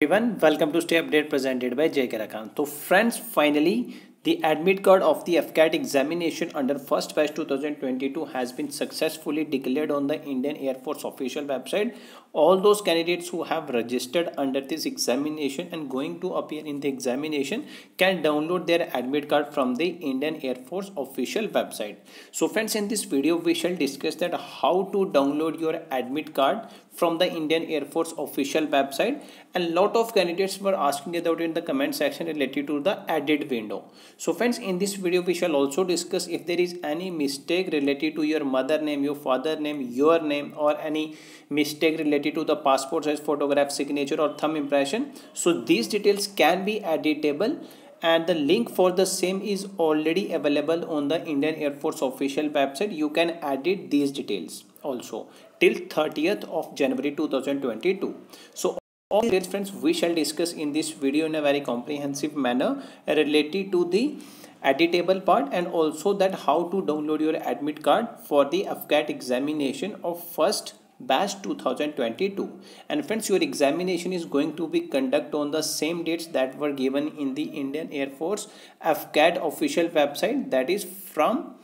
One welcome to stay update presented by J K तो friends finally the admit card of the AFCAT examination under first batch 2022 has been successfully declared on the Indian Air Force official website. All those candidates who have registered under this examination and going to appear in the examination can download their admit card from the Indian Air Force official website. So friends in this video we shall discuss that how to download your admit card from the Indian Air Force official website and lot of candidates were asking about it in the comment section related to the edit window. So friends in this video we shall also discuss if there is any mistake related to your mother name, your father name, your name or any mistake related to the passport size photograph signature or thumb impression. So these details can be editable and the link for the same is already available on the Indian Air Force official website. You can edit these details also till 30th of January 2022. So all these friends we shall discuss in this video in a very comprehensive manner related to the editable part and also that how to download your admit card for the AFCAT examination of first batch 2022 and friends your examination is going to be conduct on the same dates that were given in the Indian Air Force AFCAT official website that is from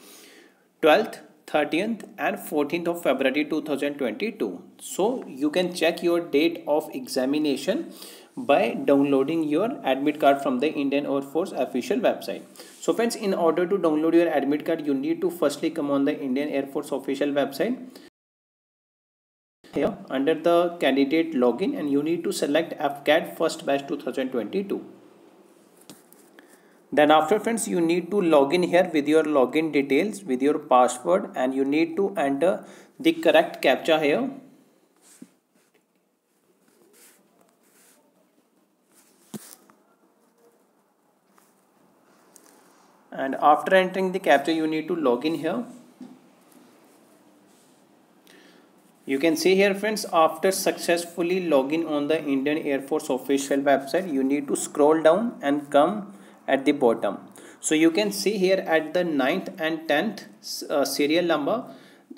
12th 30th and 14th of February 2022. So you can check your date of examination by downloading your admit card from the Indian Air Force official website. So friends, in order to download your admit card, you need to firstly come on the Indian Air Force official website. Here under the candidate login and you need to select AFCAT first batch 2022 then after friends you need to log in here with your login details with your password and you need to enter the correct captcha here. And after entering the captcha you need to log in here. You can see here friends after successfully login on the Indian Air Force official website you need to scroll down and come at the bottom. So you can see here at the ninth and 10th uh, serial number.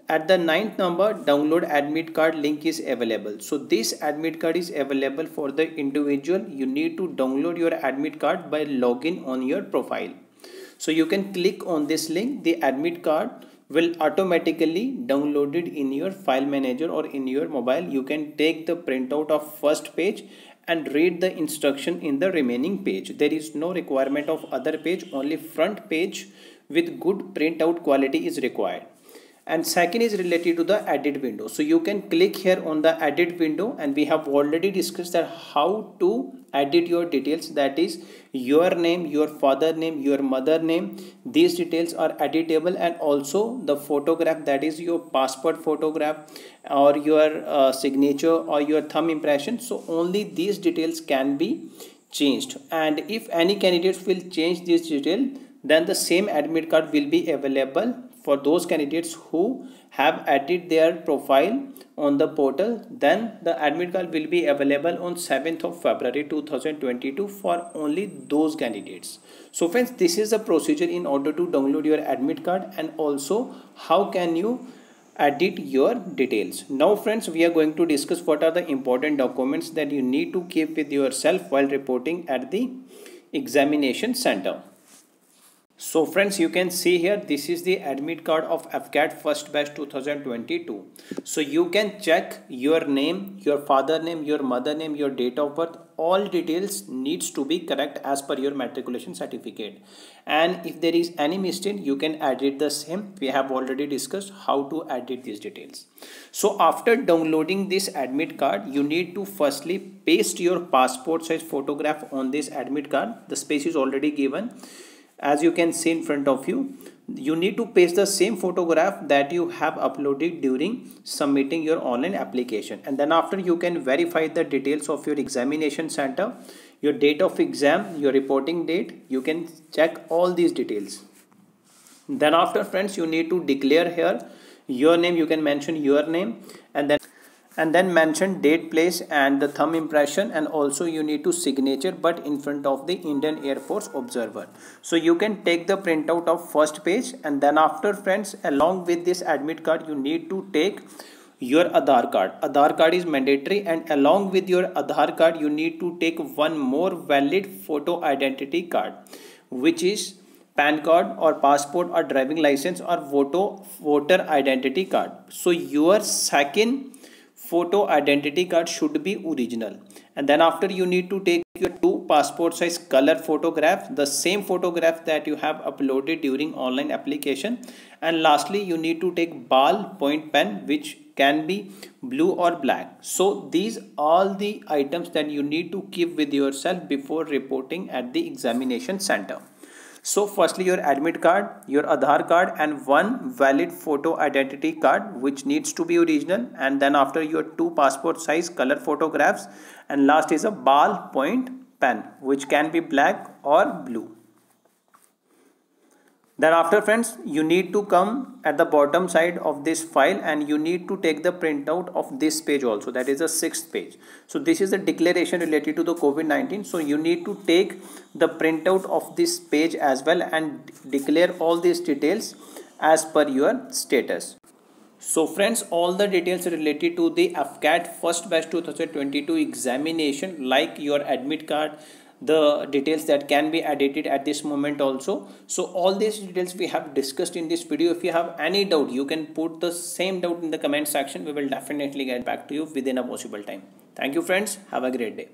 At the ninth number download admit card link is available. So this admit card is available for the individual. You need to download your admit card by login on your profile. So you can click on this link. The admit card will automatically downloaded in your file manager or in your mobile. You can take the printout of first page and read the instruction in the remaining page. There is no requirement of other page, only front page with good printout quality is required. And second is related to the edit window. So you can click here on the edit window and we have already discussed that how to edit your details. That is your name your father name your mother name. These details are editable and also the photograph that is your passport photograph or your uh, signature or your thumb impression. So only these details can be changed. And if any candidates will change this detail then the same admit card will be available for those candidates who have added their profile on the portal then the admit card will be available on 7th of February 2022 for only those candidates. So friends this is the procedure in order to download your admit card and also how can you edit your details. Now friends we are going to discuss what are the important documents that you need to keep with yourself while reporting at the examination center. So friends, you can see here, this is the admit card of AFCAT first batch 2022. So you can check your name, your father name, your mother name, your date of birth, all details needs to be correct as per your matriculation certificate. And if there is any mistake, you can edit the same. We have already discussed how to edit these details. So after downloading this admit card, you need to firstly paste your passport size photograph on this admit card. The space is already given as you can see in front of you you need to paste the same photograph that you have uploaded during submitting your online application. And then after you can verify the details of your examination center your date of exam your reporting date. You can check all these details. Then after friends you need to declare here your name. You can mention your name. And then and then mention date place and the thumb impression and also you need to signature but in front of the Indian Air Force observer so you can take the printout of first page and then after friends along with this admit card you need to take your Aadhaar card. Aadhaar card is mandatory and along with your Aadhaar card you need to take one more valid photo identity card which is PAN card or passport or driving license or voter, voter identity card. So your second photo identity card should be original. And then after you need to take your two passport size color photograph the same photograph that you have uploaded during online application. And lastly you need to take ball point pen which can be blue or black. So these all the items that you need to keep with yourself before reporting at the examination center so firstly your admit card, your Aadhaar card and one valid photo identity card which needs to be original and then after your two passport size color photographs and last is a ball point pen which can be black or blue. Then after friends, you need to come at the bottom side of this file and you need to take the printout of this page also. That is the sixth page. So this is the declaration related to the COVID-19. So you need to take the printout of this page as well and declare all these details as per your status. So friends, all the details related to the AFCAT first batch 2022 examination like your admit card, the details that can be edited at this moment also. So all these details we have discussed in this video. If you have any doubt you can put the same doubt in the comment section. We will definitely get back to you within a possible time. Thank you friends. Have a great day